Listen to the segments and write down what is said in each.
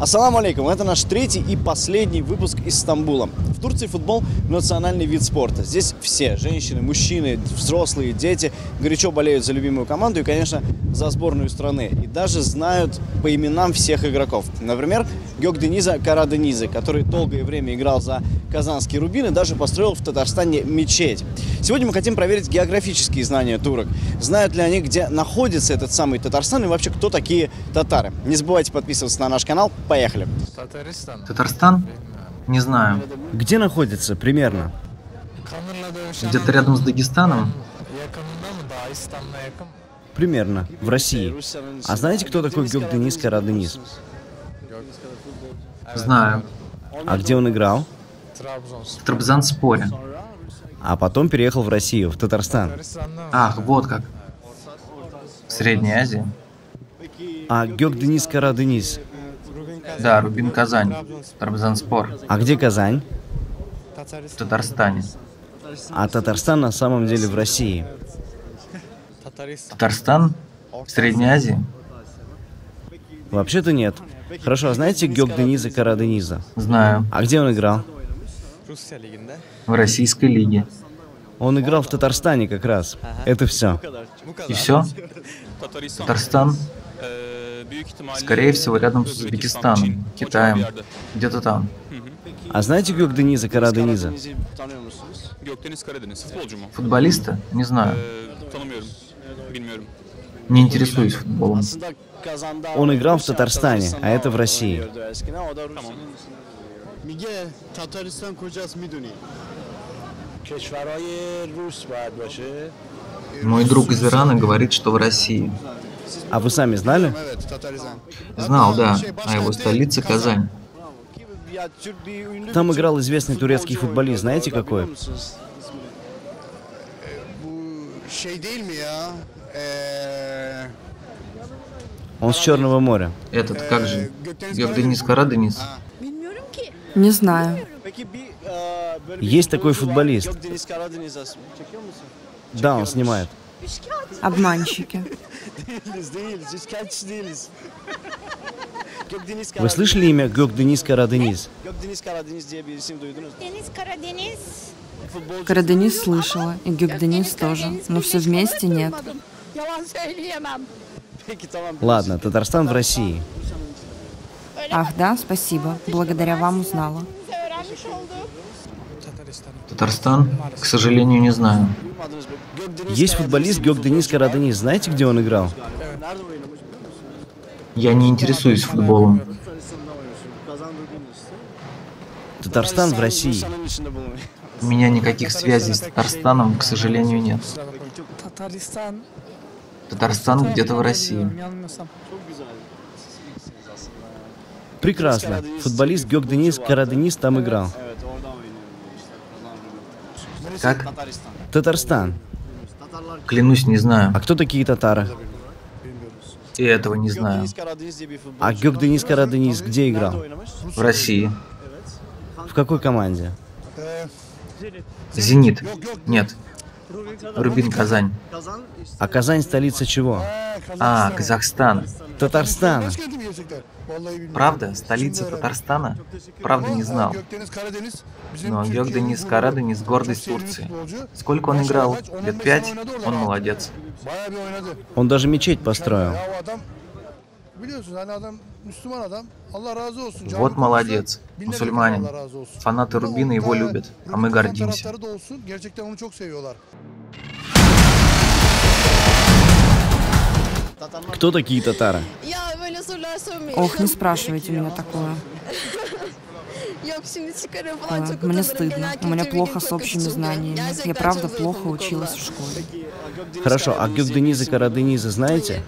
Ассаламу алейкум, это наш третий и последний выпуск из Стамбула. В Турции футбол – национальный вид спорта. Здесь все, женщины, мужчины, взрослые, дети, горячо болеют за любимую команду и, конечно, за сборную страны. И даже знают по именам всех игроков. Например, Геок Дениза Караденизы, который долгое время играл за казанский Рубин и даже построил в Татарстане мечеть. Сегодня мы хотим проверить географические знания турок. Знают ли они, где находится этот самый Татарстан и вообще кто такие татары. Не забывайте подписываться на наш канал. Поехали. Татарстан? Татарстан? Не знаю. Где находится примерно? Где-то рядом с Дагестаном? Примерно. В России. А знаете, кто такой Геок Денис Караденис? Знаю. А где он играл? Трабзанспоре. А потом переехал в Россию, в Татарстан. Ах, вот как. В Средней Азии? А Геок Денис Караденис? Да, Рубин Казань. Трабзанспор. А где Казань? В Татарстане. А Татарстан на самом деле в России. Татарстан? В Средней Азии? Вообще-то нет. Хорошо, а знаете Геок Дениза Карадениза? Знаю. А где он играл? В Российской лиге. Он играл в Татарстане как раз. Это все. И все? Татарстан? Скорее всего, рядом с Узбекистаном, Китаем. Где-то там. А знаете Геок Дениза Карадениза? Футболиста? Не знаю. Bilmiyorum. Не интересуюсь футболом. Он играл в Татарстане, а это в России. میگه تاتاریستان کجاست میدونی کشورهای روس باید باشه Мой друг из Ирана говорит, что в России. А вы сами знали? Evet Tataristan. Знал, да. А его столица Казань. Там играл известный турецкий футболист, знаете какой? Bu şey değil mi ya? Ee, Он с Черного моря. Этот, как же? Георгенис Караденис? не знаю. Есть такой футболист. Да, он снимает. Обманщики. Вы слышали имя Геок Денис Караденис? Караденис слышала, и Гюкденис тоже. Но все вместе нет. Ладно, Татарстан в России. Ах да, спасибо. Благодаря вам узнала. Татарстан? К сожалению, не знаю. Есть футболист Геок Денис Караденис. Знаете, где он играл? Я не интересуюсь футболом. Татарстан в России. У меня никаких связей с Татарстаном, к сожалению, нет. Татарстан где-то в России. Прекрасно. Футболист Геок Денис Караденис там играл. Как? Татарстан. Клянусь, не знаю. А кто такие татары? И этого не знаю. А Геок Денис Караденис где играл? В России. В какой команде? Зенит. Нет. Рубин Казань. А Казань столица чего? А, Казахстан. Татарстана. Правда? Столица Татарстана? Правда, не знал. Но gururu. Караденис – гордость Турции. Сколько он играл? Лет пять? Он молодец. Он даже мечеть построил. Вот молодец. Мусульманин. Фанаты Рубина его любят, а мы гордимся. Кто такие татары? Ох, не спрашивайте меня такое. А, Мне стыдно. У меня плохо с общими знаниями. Я правда плохо училась в школе. Хорошо, а Геок Дениза Карадениза знаете?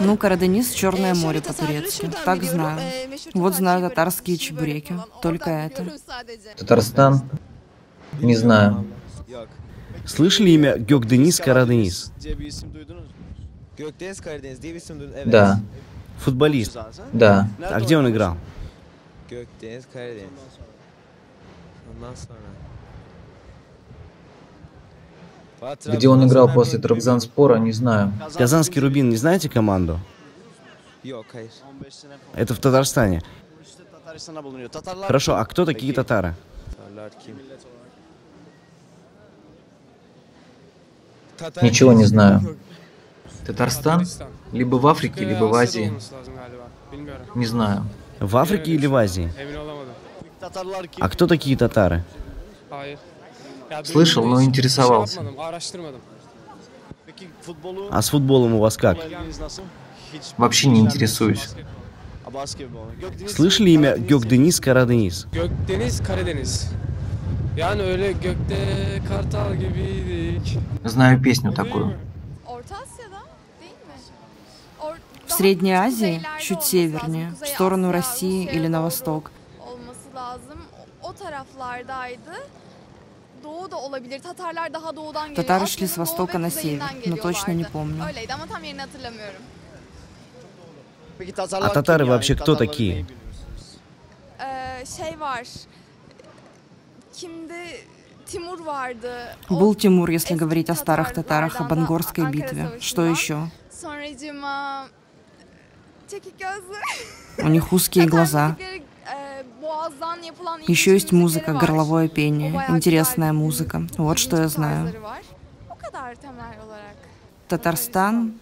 Ну, Караденис – Черное Ee, море по-турецки. Так знаю. Meşhur Вот знаю татарские чебуреки. Только это. Татарстан? Не знаю. Слышали имя Геок Денис Караденис? Да, Футболист. да. А где он играл? Gökdeniz Karadeniz. Ondan sonra. Где он играл после Трабзанспора, не знаю. Казанский Рубин, не знаете команду? Yok hayır. 15 sene falan. Это в Татарстане. Хорошо, а кто такие татары? Ничего не знаю. Татарстан? Либо в Африке, либо в Азии. Не знаю. В Африке или в Азии? А кто такие татары? Слышал, но интересовался. А с футболом у вас как? Вообще не интересуюсь. Слышали имя öyle gökte kartal gibiydik. Знаю песню такую. Средней Азии, чуть севернее, в сторону России или на восток. Татары шли с востока на север, но точно не помню. А татары вообще кто такие? Был Тимур, если говорить о старых татарах, об Ангорской битве. Что еще? У них узкие глаза. yapılan Еще есть музыка, горловое пение, интересная музыка. Вот что я знаю. olarak. Татарстан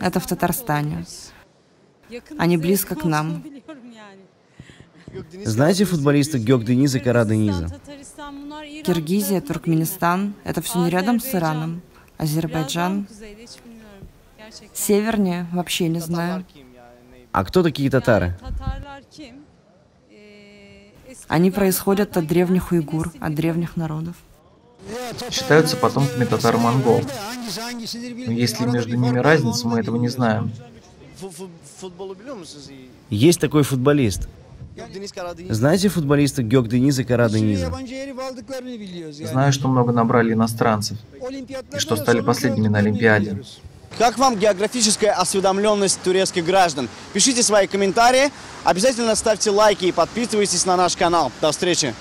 Это в Татарстане. Они близко к нам. Знаете Karadeniz футболиста Gökdenizа Карадениза? Киргизия, Туркменистан — это все не рядом с Ираном. Азербайджан. Севернее вообще не знаю. А кто такие татары? Они происходят от древних уйгур, от древних народов. Считаются потомками татар-монгол. Но есть ли между ними разница, мы этого не знаем. Есть такой футболист. Знаете футболиста Gökdenizа Карадениза? Знаю, что много набрали иностранцев. И что стали последними на Олимпиаде. Как вам географическая осведомленность турецких граждан? Пишите свои комментарии, обязательно ставьте лайки и подписывайтесь на наш канал. До встречи!